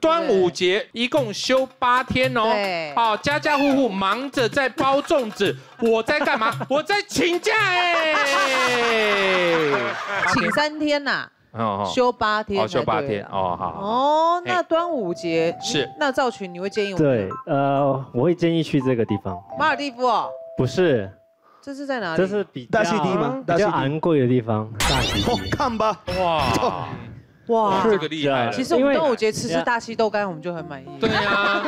端午节一共休八天哦，对。哦，家家户户忙着在包粽子，我在干嘛？我在请假哎，请三天呐，哦休八天哦，休八天哦，好，哦，那端午节是。那赵群你会建议我们对，呃，我会建议去这个地方，马尔蒂夫哦，不是，这是在哪里？这是比较大溪地吗？大比较溪地昂贵的地方，大溪哦地。看吧，哇，哇这个厉害了，其实我们因为端午节吃吃大溪豆干，我们就很满意。对 呀，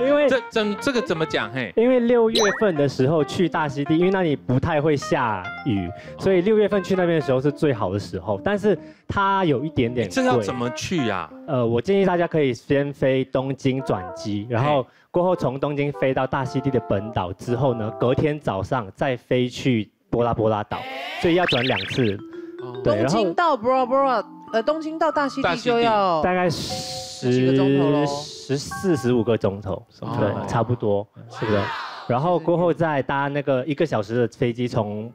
因为这怎这个怎么讲嘿？因为六月份的时候去大溪地，因为那里不太会下雨，所以六月份去那边的时候是最好的时候。但是它有一点点贵这要怎么去呀？呃，我建议大家可以先飞东京转机，然后过后从东京飞到大溪地的本岛之后呢，隔天早上再飞去波拉波拉岛，所以要转两次。对，东京到 Bora Bora，呃，东京到大溪地就要大概几个钟头咯。十十四十五个钟头，哦对，差不多，是不是？然后过后再搭那个一个小时的飞机从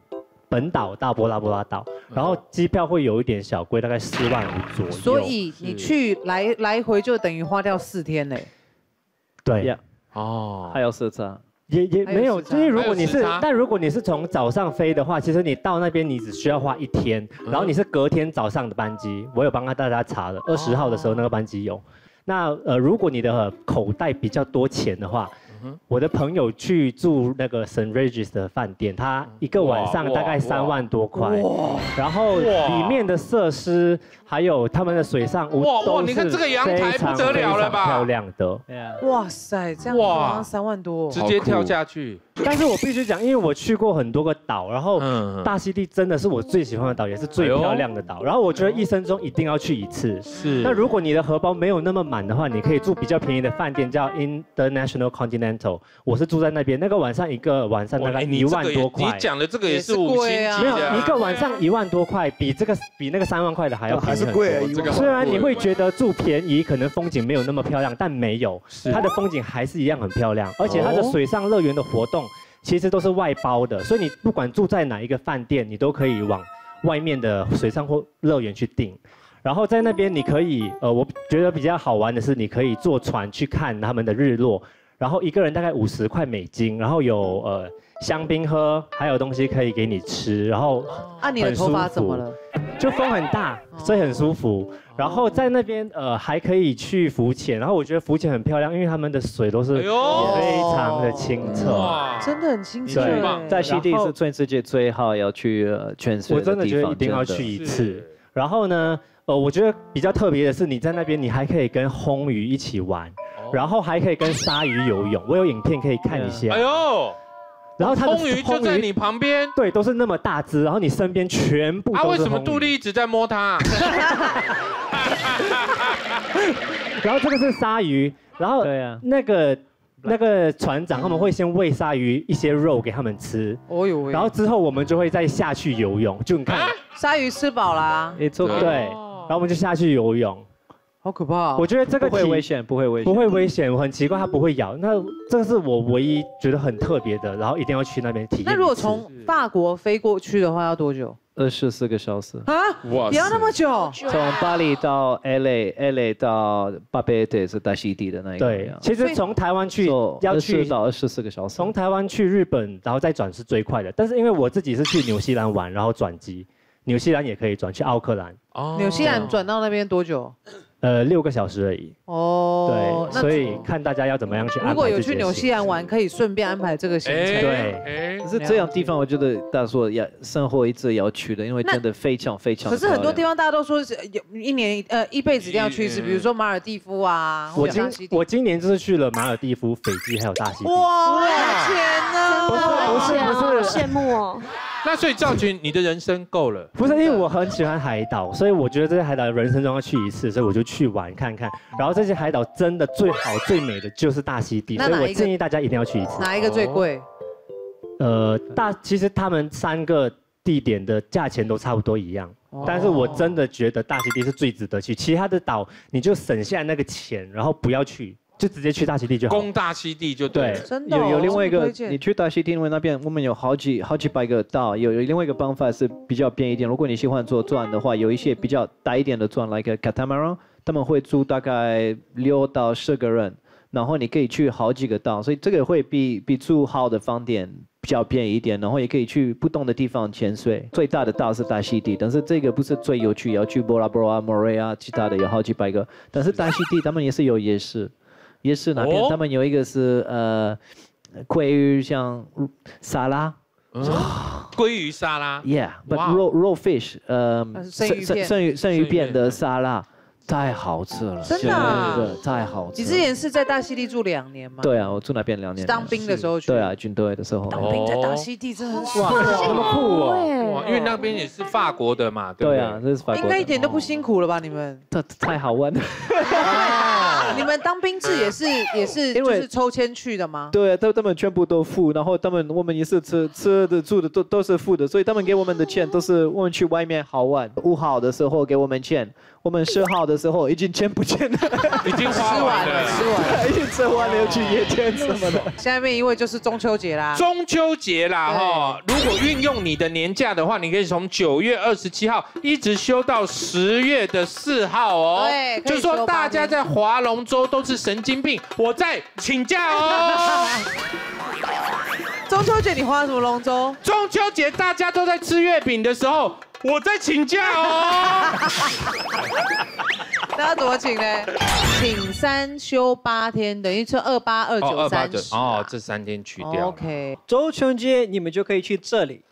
本岛到波拉波拉岛，然后机票会有一点小贵，大概四万五左右。所以你去来来回就等于花掉四天嘞。对。Yeah 哦，还要时差，也也没有，时差因为如果你是但如果你是从早上飞的话，其实你到那边你只需要花一天，嗯然后你是隔天早上的班机，我有帮大家查了，二十号的时候那个班机有。那呃，如果你的口袋比较多钱的话，嗯我的朋友去住那个 St. Regis 的饭店，他一个晚上大概哇三万多块，然后里面的设施还有他们的水上屋哇哇都你看是这个阳台非常不得了了吧非常漂亮的。哇塞，这样哇好像三万多。直接跳下去，但是我必须讲，因为我去过很多个岛，然后嗯，大溪地真的是我最喜欢的岛，也是最漂亮的岛。然后我觉得一生中一定要去一次。是。那如果你的荷包没有那么满的话，你可以住比较便宜的饭店，叫 International Continental。我是住在那边，那个晚上一个晚上大概一万多块。你讲的这个也是五星贵啊。没有一个晚上一万多块，比这个比那个三万块的还要还是很贵啊，一万虽然你会觉得住便宜，可能风景没有那么漂亮，但没有，是。它的风景还是一样很漂亮，而且它的水上乐园的活动其实都是外包的，所以你不管住在哪一个饭店，你都可以往外面的水上或乐园去订。然后在那边你可以，呃，我觉得比较好玩的是，你可以坐船去看他们的日落，然后一个人大概五十块美金，然后有呃香槟喝，还有东西可以给你吃，然后啊，你的头发怎么了？就风很大，所以很舒服。然后在那边呃还可以去浮潜，然后我觉得浮潜很漂亮，因为他们的水都是非常的清澈。哇，真的很清澈对。在西地是全世界最好要去呃全水我真的觉得一定要去一次。然后呢，呃，我觉得比较特别的是，你在那边你还可以跟红鱼一起玩，然后还可以跟鲨鱼游泳。我有影片可以看一下。哎呦，然后它的红鱼就在你旁边，对，都是那么大只，然后你身边全部啊，为什么杜丽一直在摸它？然后这个是鲨鱼，然后对啊，那个那个船长他们会先喂鲨鱼一些肉给他们吃，哦呦喂，然后之后我们就会再下去游泳，就你看，啊？鲨鱼吃饱啦，也做对，然后我们就下去游泳。好可怕哦。我觉得这个不会危险，不会危险，不会危险，我很奇怪它不会咬。那这个是我唯一觉得很特别的，然后一定要去那边体验。那如果从法国飞过去的话，要多久二十四个小时，啊？哇也要那么久？从巴黎到 LA，LA 到巴贝特是大溪地的那一个对，其实从台湾去要二去十到二十四个小时，从台湾去日本，然后再转是最快的。但是因为我自己是去纽西兰玩，然后转机，纽西兰也可以转去奥克兰，哦纽西兰转到那边多久？呃，六个小时而已。哦对，，所以看大家要怎么样去安排如果有去纽西兰玩，可以顺便安排这个行程。对哎可是这样地方，我觉得大家说要生活一直要去的，因为真的非常非常。可是很多地方大家都说是有一年呃一辈子一定要去一次，嗯比如说马尔蒂夫啊，我今我今年就是去了马尔蒂夫、斐济还有大溪地。哇，我的天哪！不是不是不是好羡慕哦。那所以赵群，你的人生够了。不是因为我很喜欢海岛，所以我觉得这些海岛人生中要去一次，所以我就去玩看看。然后这些海岛真的最好最美的就是大溪地，所以我建议大家一定要去一次。哪一个最贵？呃，大其实他们三个地点的价钱都差不多一样，但是我真的觉得大溪地是最值得去，其他的岛你就省下那个钱，然后不要去，就直接去大溪地就好。攻大溪地就对了。真的哦有有另外一个推，荐你去大溪地，因为那边我们有好几好几百个岛，有有另外一个方法是比较便宜一点。如果你喜欢坐船的话，有一些比较大一点的船，like catamaran，他们会租大概六到十个人，然后你可以去好几个岛，所以这个会比比住好的饭店比较便宜一点，然后也可以去不同的地方潜水。最大的岛是大溪地，但是这个不是最有趣，要去波拉波啊、莫瑞啊，其他的有好几百个。但是大溪地他们也是有夜市，夜市那边哦。他们有一个是呃鲑鱼像沙拉。鲑鱼沙拉，Yeah，but 哇。raw raw fish，呃呃，生鱼片。生鱼生鱼生鱼片片的沙拉太好吃了，真的啊真的太好吃了。你之前是在大溪地住两年吗？，对啊，我住那边两年。当兵的时候去。对啊，，军队的时候。当兵在大溪地真的很爽。那么酷哦！哇，因为那边也是法国的嘛，对不对？对啊，这是法国。应该一点都不辛苦了吧？你们？这太好玩了。你们当兵制也是也是就因为是抽签去的吗？对啊，他他们全部都付，然后他们我们也是吃吃的住的都都是付的，所以他们给我们的钱都是我们去外面好玩。五号的时候给我们钱，我们十号的时候已经钱不见了，已经吃花完了，了。吃完了。已经吃完了去夜店什么的。下面一位就是中秋节啦。中秋节啦哈，如果运用你的年假的话，你可以从九月二十七号一直休到十月的四号哦。对就是说大家在划龙舟都是神经病，我在请假哦。中秋节你划什么龙舟？中秋节大家都在吃月饼的时候，我在请假哦。那要怎么请呢？请三休八天，等于说二八二九三十。哦，这三天去掉。OK，周秋节你们就可以去这里。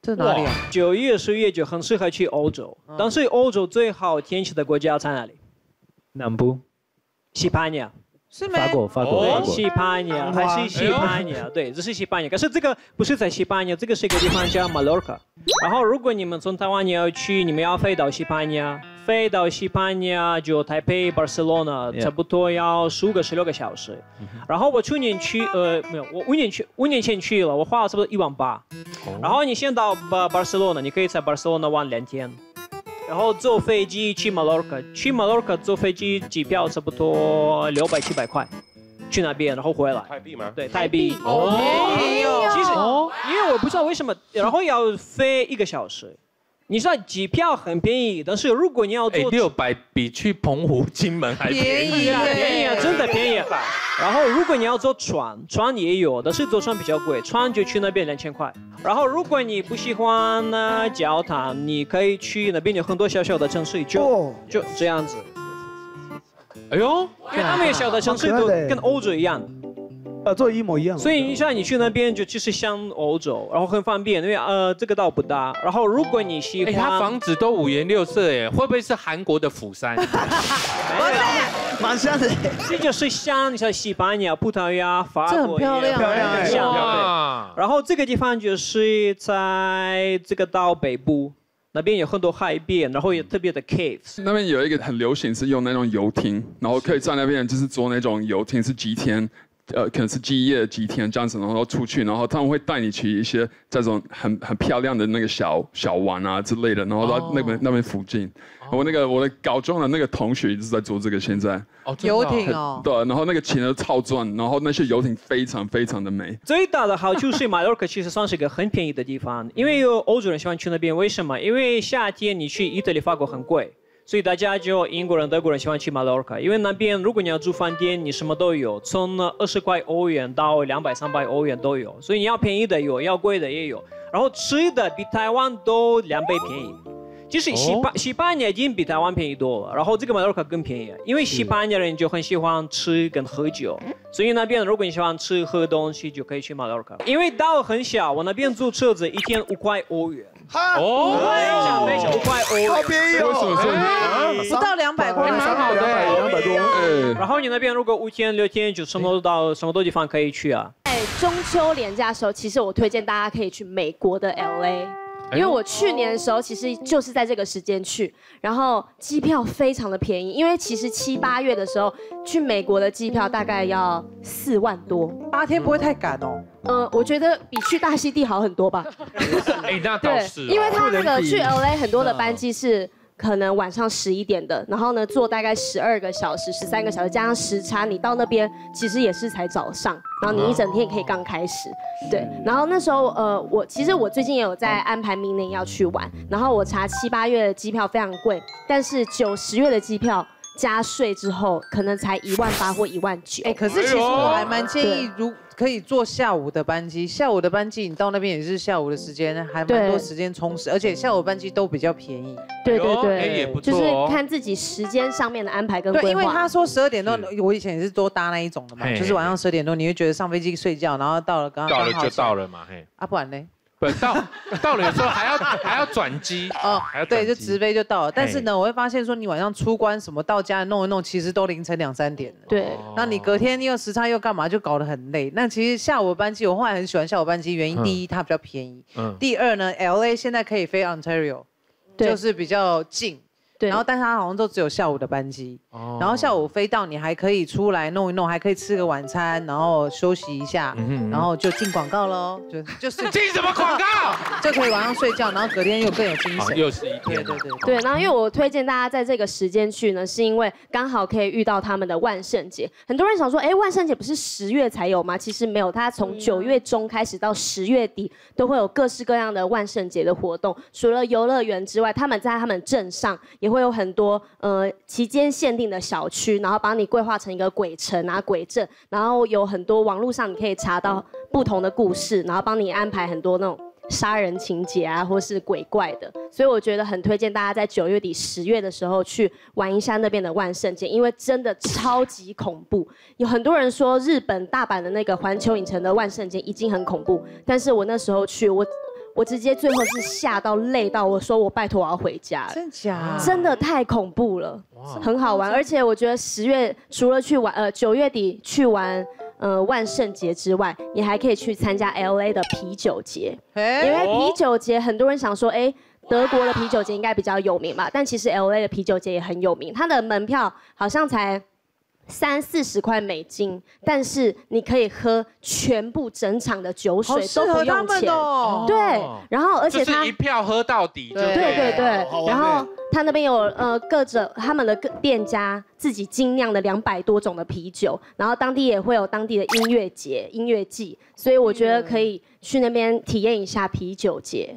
这哪里啊？九月、十月就很适合去欧洲，但是欧洲最好天气的国家在哪里？南部，西班牙。是没法？国，法国，哦法国。西班牙还是西班牙？对，这是西班牙。可是这个不是在西班牙，这个是一个地方叫马洛卡。然后如果你们从台湾你要去，你们要飞到西班牙，飞到西班牙就台北、巴塞罗那差不多要十五个、十六个小时。然后我去年去，呃，没有，我五年去，五年前去了，我花了差不多一万八。然后你先到巴巴塞罗那，你可以在巴塞罗那玩两天。然后坐飞机去马洛卡，去马洛卡坐飞机机票差不多六百七百块，去那边然后回来，泰币吗？对，泰币。哦。其实因为我不知道为什么，然后要飞一个小时，你知道机票很便宜，但是如果你要哎，坐六百比去澎湖、金门还便便宜宜。啊，便宜啊，真的便宜。然后如果你要坐船，船也有，但是坐船比较贵，船就去那边两千块。然后如果你不喜欢呢教堂，你可以去那边有很多小小的城市，就就这样子。哎呦，因为他们有小的城市都跟欧洲一样，呃，做一模一样。所以你像你去那边就其实像欧洲，然后很方便，因为呃这个倒不大。然后如果你喜哎，欢，它房子都五颜六色，哎，会不会是韩国的釜山？蛮像的。这就是像像西班牙、葡萄牙、法这很国漂亮也漂亮很像对哇，然后这个地方就是在这个岛北部，那边有很多海边，然后也特别的 caves。那边有一个很流行是用那种游艇，然后可以在那边就是坐那种游艇是几天，呃，可能是几夜几天这样子，然后出去，然后他们会带你去一些这种很很漂亮的那个小小玩啊之类的，然后到那边、那边附近。我那个我的高中的那个同学一直在做这个，现在哦，游艇哦。对，然后那个钱都超赚，然后那些游艇非常非常的美。最大的好处是马洛克其实算是一个很便宜的地方，因为有欧洲人喜欢去那边。为什么？因为夏天你去意大利、法国很贵，所以大家就英国人、德国人喜欢去马洛卡，因为那边如果你要住饭店，你什么都有，从二十块欧元到两百、三百欧元都有，所以你要便宜的有，要贵的也有。然后吃的比台湾都两倍便宜。就是西班、西班牙已经比台湾便宜多了，然后这个马洛卡更便宜，因为西班牙人就很喜欢吃跟喝酒，所以那边如果你喜欢吃喝东西，就可以去马洛卡。因为岛很小，我那边租车子一天五块欧元，哦，非常非常五块欧元。好便宜为什么哦！不到两百块，蛮好的哎两百多。哎，然后你那边如果五天六天，就什么都到什么多地方可以去啊。在中秋连假的时候，其实我推荐大家可以去美国的 LA。因为我去年的时候其实就是在这个时间去，然后机票非常的便宜，因为其实七八月的时候去美国的机票大概要四万多，八天不会太赶哦。呃，我觉得比去大溪地好很多吧。哎，那倒对是哦，，因为他那个去 LA 很多的班机是可能晚上十一点的，然后呢坐大概十二个小时、十三个小时，加上时差，你到那边其实也是才早上，然后你一整天也可以刚开始。对，然后那时候呃，我其实我最近也有在安排明年要去玩，然后我查七八月的机票非常贵，但是九十月的机票。加税之后，可能才一万八或一万九。哎，可是其实我还蛮建议，如可以坐下午的班机，下午的班机你到那边也是下午的时间，还蛮多时间充实，而且下午班机都比较便宜。对对对，也不错，就是看自己时间上面的安排跟规划。对，因为他说十二点多，我以前也是多搭那一种的嘛，就是晚上十点多你会觉得上飞机睡觉，然后到了刚到了就到了嘛，嘿，啊不然呢？到到了有时候还要还要转机哦，还要对，就直飞就到了。但是呢，我会发现说你晚上出关什么到家弄一弄，其实都凌晨两三点了。对，那你隔天又时差又干嘛，就搞得很累。那其实下午班机，我后来很喜欢下午班机，原因第一它比较便宜，嗯，第二呢，L A 现在可以飞 Ontario，就是比较近。然后，但是他好像都只有下午的班机，然后下午飞到你还可以出来弄一弄，还可以吃个晚餐，然后休息一下，然后就进广告喽，就就是进什么广告？就可以晚上睡觉，然后隔天又更有精神。又是一天，对对对。对，然后因为我推荐大家在这个时间去呢，是因为刚好可以遇到他们的万圣节。很多人想说，哎，万圣节不是十月才有吗？其实没有，它从九月中开始到十月底都会有各式各样的万圣节的活动。除了游乐园之外，他们在他们镇上也会会有很多。呃，期间限定的小区，然后把你规划成一个鬼城啊、鬼镇，然后有很多网络上你可以查到不同的故事，然后帮你安排很多那种杀人情节啊，或是鬼怪的。所以我觉得很推荐大家在九月底、十月的时候去玩一下那边的万圣节，因为真的超级恐怖。有很多人说日本大阪的那个环球影城的万圣节已经很恐怖，但是我那时候去我。我直接最后是吓到累到，我说我拜托我要回家了，真假？真的太恐怖了，很好玩，而且我觉得十月除了去玩，呃九月底去玩，呃万圣节之外，你还可以去参加 L A 的啤酒节，因为啤酒节很多人想说，哎，德国的啤酒节应该比较有名吧，但其实 L A 的啤酒节也很有名，它的门票好像才。三四十块美金，但是你可以喝全部整场的酒水都不用钱，对。然后而且他一票喝到底，对对对。然后他那边有呃各种他们的店家自己精酿的两百多种的啤酒，然后当地也会有当地的音乐节、音乐季，所以我觉得可以去那边体验一下啤酒节。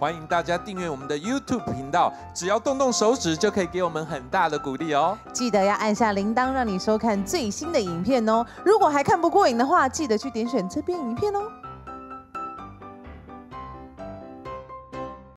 欢迎大家订阅我们的 YouTube 频道，只要动动手指就可以给我们很大的鼓励哦。记得要按下铃铛，让你收看最新的影片哦。如果还看不过瘾的话，记得去点选这边影片哦。